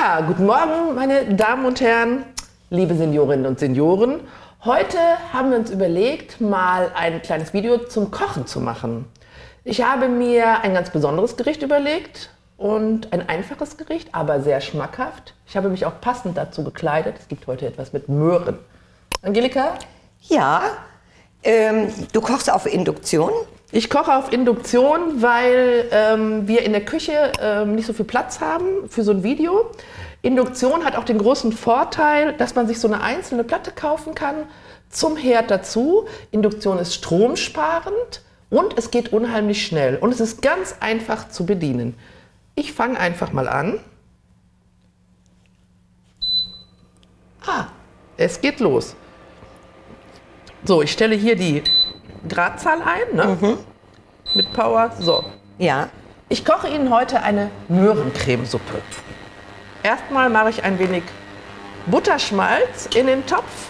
Ja, guten Morgen, meine Damen und Herren, liebe Seniorinnen und Senioren. Heute haben wir uns überlegt, mal ein kleines Video zum Kochen zu machen. Ich habe mir ein ganz besonderes Gericht überlegt und ein einfaches Gericht, aber sehr schmackhaft. Ich habe mich auch passend dazu gekleidet. Es gibt heute etwas mit Möhren. Angelika? Ja, ähm, du kochst auf Induktion? Ich koche auf Induktion, weil ähm, wir in der Küche ähm, nicht so viel Platz haben für so ein Video. Induktion hat auch den großen Vorteil, dass man sich so eine einzelne Platte kaufen kann zum Herd dazu. Induktion ist stromsparend und es geht unheimlich schnell und es ist ganz einfach zu bedienen. Ich fange einfach mal an. Ah, es geht los. So, ich stelle hier die Gradzahl ein, ne? Mhm. Mit Power. So. Ja. Ich koche Ihnen heute eine Möhrencremesuppe. Erstmal mache ich ein wenig Butterschmalz in den Topf.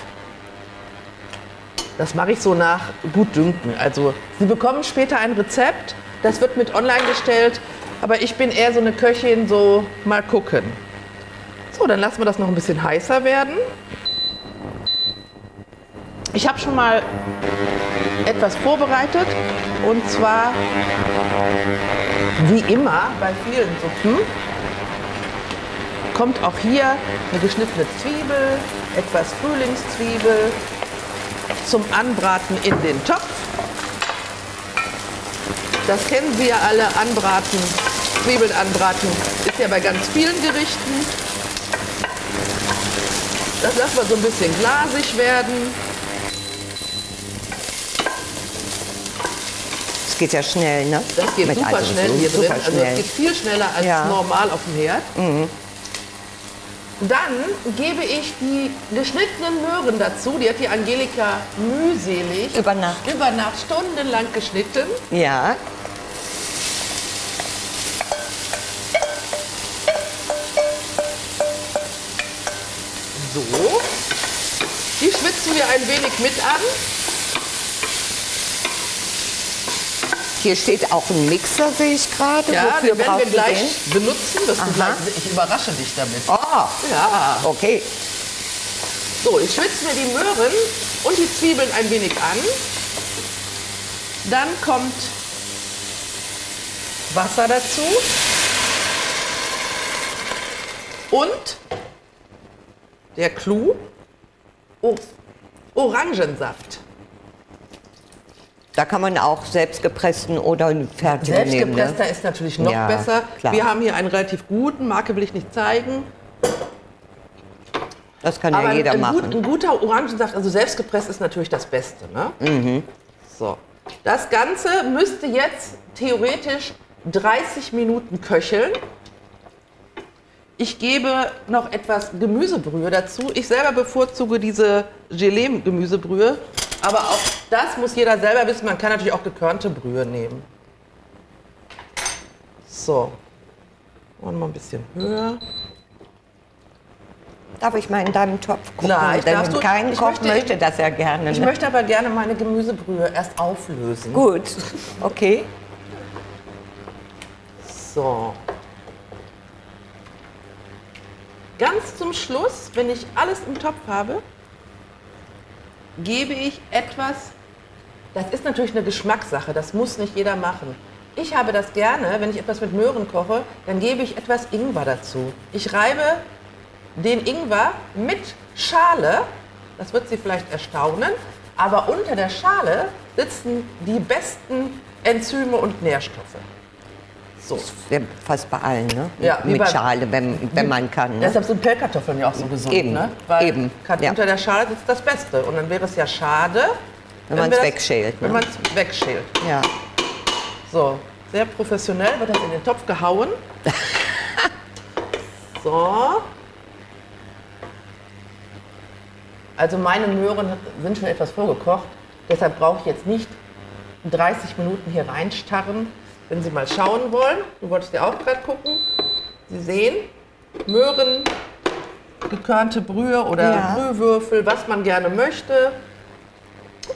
Das mache ich so nach Gutdünken. Also Sie bekommen später ein Rezept, das wird mit online gestellt, aber ich bin eher so eine Köchin, so mal gucken. So, dann lassen wir das noch ein bisschen heißer werden. Ich habe schon mal etwas vorbereitet und zwar wie immer bei vielen Suppen kommt auch hier eine geschnittene Zwiebel, etwas Frühlingszwiebel zum Anbraten in den Topf. Das kennen Sie ja alle, anbraten, Zwiebeln anbraten ist ja bei ganz vielen Gerichten. Das lassen wir so ein bisschen glasig werden. Das geht ja schnell, ne? Das geht Mit super allem schnell hier super drin. Also schnell. es geht viel schneller als Ja. Mhm. normal auf dem Herd. Dann gebe ich die geschnittenen Möhren dazu. Die hat die Angelika mühselig Über Nacht. über Nacht stundenlang geschnitten. Ja, So. Die schwitzen wir ein wenig mit an. Hier steht auch ein Mixer, sehe ich gerade. Ja, Wofür den werden wir gleich den? benutzen. Das du Aha. gleich, ich überrasche dich damit. Oh, Ja. okay. So, ich schwitze mir die Möhren und die Zwiebeln ein wenig an. Dann kommt Wasser dazu. Und der Clou, Orangensaft. Da kann man auch selbstgepressten oder fertigen nehmen. Selbstgepresster Ne? ist natürlich noch Ja, besser. klar. Wir haben hier einen relativ guten, Marke will ich nicht zeigen. Das kann Aber ja jeder ein, machen. Gut, ein guter Orangensaft, also selbstgepresst ist natürlich das Beste. Ne? Mhm. So. Das Ganze müsste jetzt theoretisch 30 Minuten köcheln. Ich gebe noch etwas Gemüsebrühe dazu. Ich selber bevorzuge diese Gelee-Gemüsebrühe. Aber auch das muss jeder selber wissen. Man kann natürlich auch gekörnte Brühe nehmen. So. Und mal ein bisschen höher. Darf ich mal in deinem Topf gucken? Denn darfst du. kein Ich Koch möchte- möchte, das ja gerne. Ich ne? möchte aber gerne meine Gemüsebrühe erst auflösen. Gut, okay. So. Ganz zum Schluss, wenn ich alles im Topf habe, gebe ich etwas, das ist natürlich eine Geschmackssache, das muss nicht jeder machen. Ich habe das gerne, wenn ich etwas mit Möhren koche, dann gebe ich etwas Ingwer dazu. Ich reibe den Ingwer mit Schale, das wird Sie vielleicht erstaunen, aber unter der Schale sitzen die besten Enzyme und Nährstoffe. So. Fast bei allen, ne? Ja, Mit bei- Schale, wenn, wenn man kann. Ne? Deshalb sind Pellkartoffeln ja auch so gesund, Eben, ne? Weil eben, ja. unter der Schale ist das Beste. Und dann wäre es ja schade, Wenn man's wir das- wegschält, ne? Wenn man es wegschält. Ja. So, sehr professionell wird das in den Topf gehauen. so. Also meine Möhren sind schon etwas vorgekocht. Deshalb brauche ich jetzt nicht 30 Minuten hier reinstarren. Wenn Sie mal schauen wollen, du wolltest ja auch gerade gucken. Sie sehen, Möhren, gekörnte Brühe oder Ja. Brühwürfel, was man gerne möchte.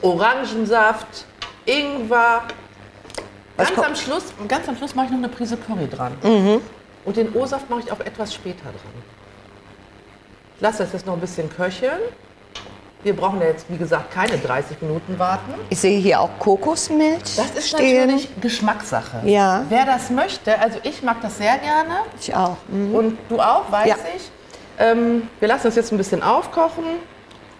Orangensaft, Ingwer. Ganz am, Schluss, ganz am Schluss mache ich noch eine Prise Curry dran. Und den O-Saft mache ich auch etwas später dran. lasse das jetzt noch ein bisschen köcheln. Wir brauchen ja jetzt, wie gesagt, keine 30 Minuten warten. Ich sehe hier auch Kokosmilch Das ist stehen. natürlich Geschmackssache. Ja. Wer das möchte, also ich mag das sehr gerne Ich auch. Mhm. und du auch, weiß Ja. ich. Ähm, wir lassen das jetzt ein bisschen aufkochen.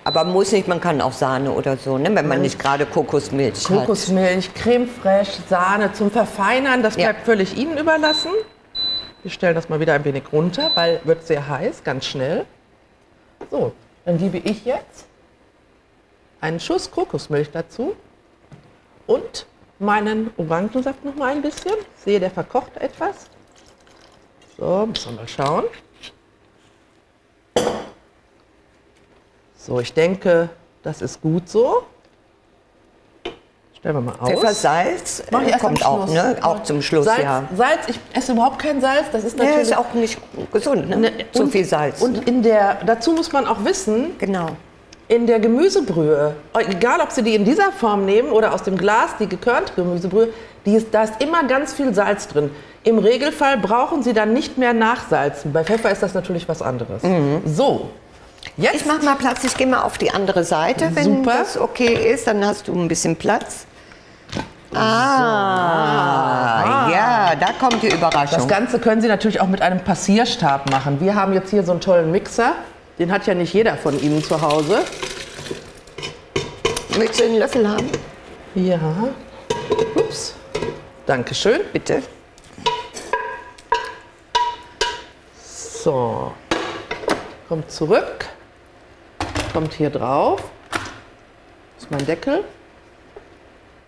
Aber muss nicht, man kann auch Sahne oder so, ne? wenn man nicht gerade Kokosmilch hat. Kokosmilch, Creme fraiche, Sahne zum Verfeinern, das Ja. bleibt völlig Ihnen überlassen. Wir stellen das mal wieder ein wenig runter, weil wird sehr heiß, ganz schnell. So, dann gebe ich jetzt einen Schuss Kokosmilch dazu und meinen Orangensaft noch mal ein bisschen. Ich sehe, der verkocht etwas. So, müssen wir mal schauen. So, ich denke, das ist gut so. Stellen wir mal aus. Pfeffer, Salz Mach ich äh, erst kommt auch, Schluss. ne? auch zum Schluss, Salz, ja. Salz, ich esse überhaupt kein Salz, das ist Ja, natürlich... ist auch nicht gesund, ne? Ne, Zu und- viel Salz. Und in der, dazu muss man auch wissen, genau. In der Gemüsebrühe, egal ob Sie die in dieser Form nehmen oder aus dem Glas, die gekörnte Gemüsebrühe, die ist, da ist immer ganz viel Salz drin. Im Regelfall brauchen Sie dann nicht mehr nachsalzen. Bei Pfeffer ist das natürlich was anderes. So, jetzt Ich mach mal Platz, ich gehe mal auf die andere Seite, wenn Super. das okay ist, dann hast du ein bisschen Platz. Ah, ja, da kommt die Das Überraschung. Ganze können Sie natürlich auch mit einem Passierstab machen. Wir haben jetzt hier so einen tollen Mixer. Den hat ja nicht jeder von Ihnen zu Hause. Möchtest du einen Löffel haben? Ja. Ups. Dankeschön. Bitte. So. Kommt zurück. Kommt hier drauf. Das ist mein Deckel.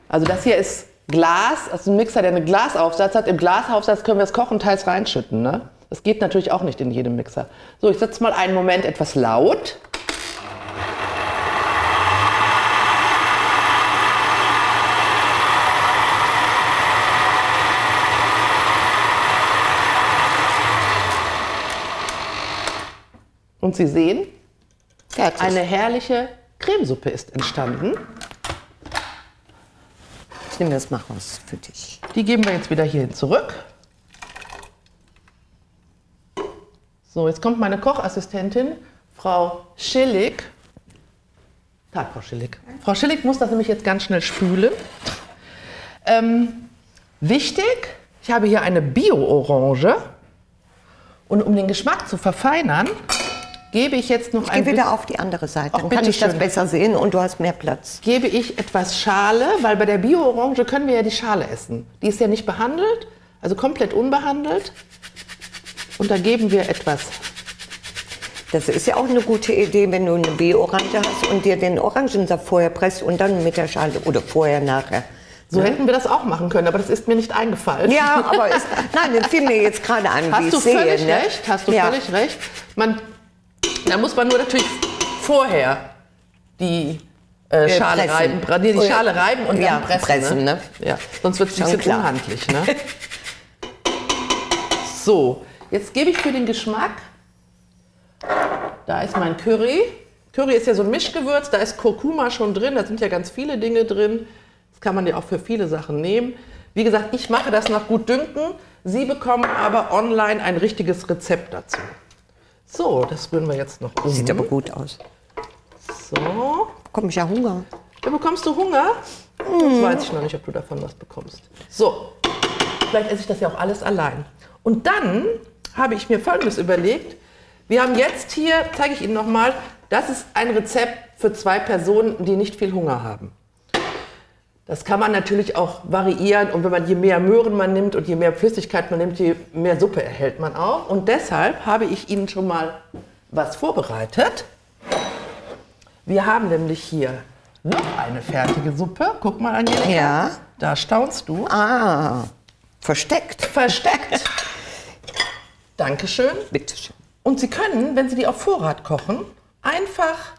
Also das hier ist Glas, also ein Mixer, der einen Glasaufsatz hat. Im Glasaufsatz können wir das Kochenteils reinschütten. Ne? Das geht natürlich auch nicht in jedem Mixer. So, ich setze mal einen Moment etwas laut. Und Sie sehen, Fertig. eine herrliche Cremesuppe ist entstanden. ich nehme das raus für dich. Die geben wir jetzt wieder hierhin zurück. So, jetzt kommt meine Kochassistentin, Frau Schillig. Tag, Frau Schillig. Frau Schillig muss das nämlich jetzt ganz schnell spülen. Ähm, wichtig, ich habe hier eine Bio-Orange. Und um den Geschmack zu verfeinern, gebe ich jetzt noch Ich ein gehe wieder auf die andere Seite, dann kann ich das bitteschön. besser sehen und du hast mehr Platz. gebe ich etwas Schale, weil bei der Bio-Orange können wir ja die Schale essen. Die ist ja nicht behandelt, also komplett unbehandelt. Und da geben wir etwas. Das ist ja auch eine gute Idee, wenn du eine Bio-Orange hast und dir den Orangensaft vorher presst und dann mit der Schale oder vorher, nachher. So hätten wir das auch machen können, aber das ist mir nicht eingefallen. Ja, aber ist, nein, das fiel mir jetzt gerade an, wie Hast ich du sehe. völlig ne? recht, hast du ja. völlig recht. Man, da muss man nur natürlich vorher die äh, Schale pressen. reiben, nee, die Oh. Schale reiben und Ja, dann pressen. pressen, ne? ne? Ja, sonst wird es ein bisschen klar. unhandlich. Ne? So, jetzt gebe ich für den Geschmack, da ist mein Curry. Curry ist ja so ein Mischgewürz, da ist Kurkuma schon drin, da sind ja ganz viele Dinge drin. Das kann man ja auch für viele Sachen nehmen. Wie gesagt, ich mache das nach Gutdünken. Sie bekommen aber online ein richtiges Rezept dazu. So, das rühren wir jetzt noch um. Sieht aber gut aus. So, Komm, ich ja Hunger. da bekommst du Hunger? Das weiß ich noch nicht, ob du davon was bekommst. So, vielleicht esse ich das ja auch alles allein. Und dann habe ich mir Folgendes überlegt. Wir haben jetzt hier, zeige ich Ihnen nochmal, das ist ein Rezept für zwei Personen, die nicht viel Hunger haben. Das kann man natürlich auch variieren und wenn man je mehr Möhren man nimmt und je mehr Flüssigkeit man nimmt, je mehr Suppe erhält man auch. Und deshalb habe ich Ihnen schon mal was vorbereitet. Wir haben nämlich hier noch eine fertige Suppe. Guck mal, Angelika. Ja. Da staunst du. Ah, versteckt. Versteckt. Dankeschön. Bitteschön. Und Sie können, wenn Sie die auf Vorrat kochen, einfach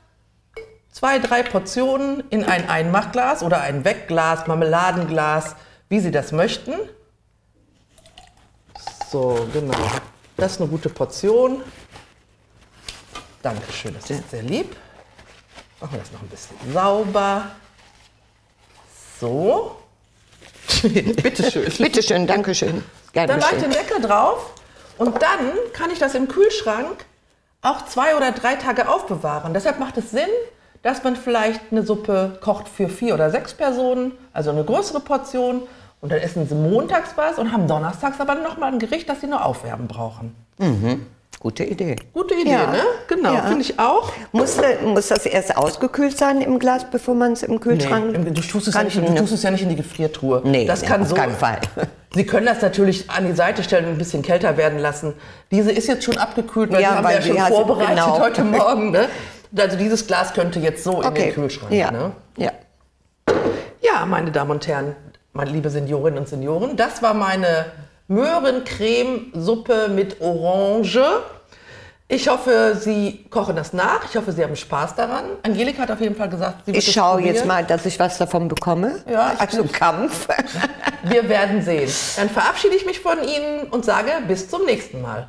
zwei, drei Portionen in ein Einmachglas oder ein Wegglas, Marmeladenglas, wie Sie das möchten. So, genau. Das ist eine gute Portion. Dankeschön, das ist sehr lieb. Machen wir das noch ein bisschen sauber. So. Bitteschön. Bitteschön, danke schön. Gerne Dann mache ich den. Deckel drauf und dann kann ich das im Kühlschrank auch zwei oder drei Tage aufbewahren. Deshalb macht es Sinn, dass man vielleicht eine Suppe kocht für vier oder sechs Personen, also eine größere Portion. Und dann essen sie montags was und haben donnerstags aber nochmal ein Gericht, das sie nur aufwärmen brauchen. Gute Idee. Gute Idee, Ja. ne? Genau, Ja. finde ich auch. Muss, äh, muss das erst ausgekühlt sein im Glas, bevor man es im Kühlschrank... Nee, du, tust es ja Kann nicht, ich- du tust es ja nicht in die Gefriertruhe. Nee, das kann auf so. keinen Fall. Sie können das natürlich an die Seite stellen und ein bisschen kälter werden lassen. Diese ist jetzt schon abgekühlt, weil Ja, die haben wir weil ja die schon vorbereitet genau. heute Morgen. Ne? Also dieses Glas könnte jetzt so in Okay. den Kühlschrank. Ja. Ne? ja. Ja, meine Damen und Herren, meine liebe Seniorinnen und Senioren, das war meine Möhrencremesuppe mit Orange. Ich hoffe, Sie kochen das nach. Ich hoffe, Sie haben Spaß daran. Angelika hat auf jeden Fall gesagt, sie wird Ich schaue probieren. jetzt mal, dass ich was davon bekomme. Ja, ich- also Kampf. Wir werden sehen. Dann verabschiede ich mich von Ihnen und sage bis zum nächsten Mal.